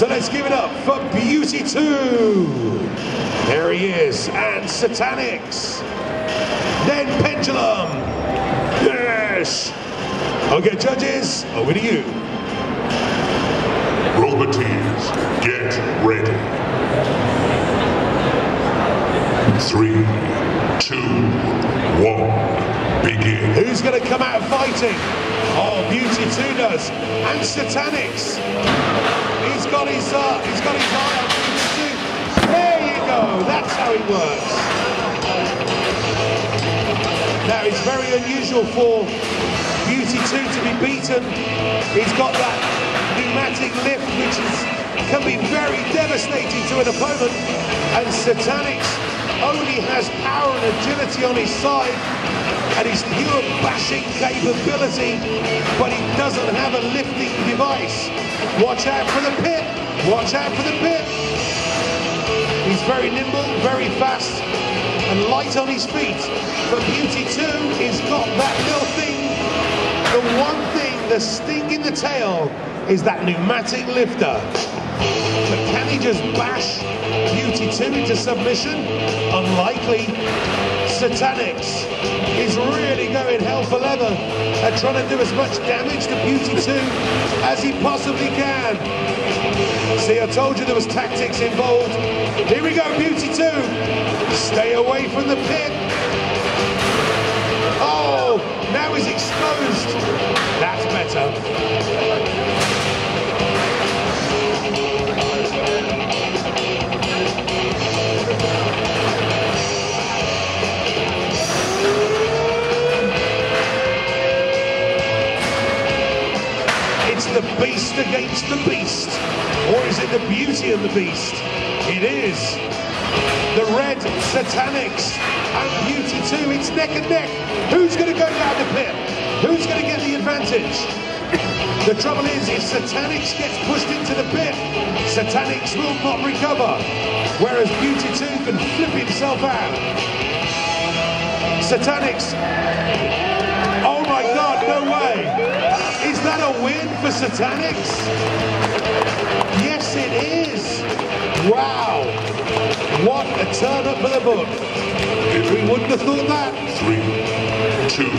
So let's give it up for Beauty 2. There he is, and Satanix. Then Pendulum. Yes. Okay, judges, over to you. Roboteers, get ready. Three, two, one, begin. Who's going to come out fighting? Oh, Beauty 2 does. And Satanix. He's got his, uh, he's got his eye on Beauty 2. There you go. That's how it works. Now, it's very unusual for Beauty 2 to be beaten. He's got that pneumatic lift, which is, can be very devastating to an opponent. And Satanix only has power and agility on his side and his pure bashing capability, but he doesn't have a lifting device. Watch out for the pit. Watch out for the pit. He's very nimble, very fast, and light on his feet. But Beauty 2 has got that little thing. The one thing, the sting in the tail, is that pneumatic lifter. Just bash Beauty 2 into submission? Unlikely. Satanix is really going hell for leather and trying to do as much damage to Beauty 2 as he possibly can. See, I told you there was tactics involved. Here we go, Beauty 2. Stay away from the pit. Oh, now he's exposed. It's the beast against the beast. Or is it the beauty of the beast? It is. The red Satanix and Beauty 2. It's neck and neck. Who's going to go down the pit? Who's going to get the advantage? The trouble is, if Satanix gets pushed into the pit, Satanix will not recover. Whereas Beauty 2 can flip himself out. Satanix. Oh my God, no way. Is that a win for Satanix? Yes, it is. Wow. What a turn up for the book. We wouldn't have thought that. Three, two,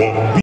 one.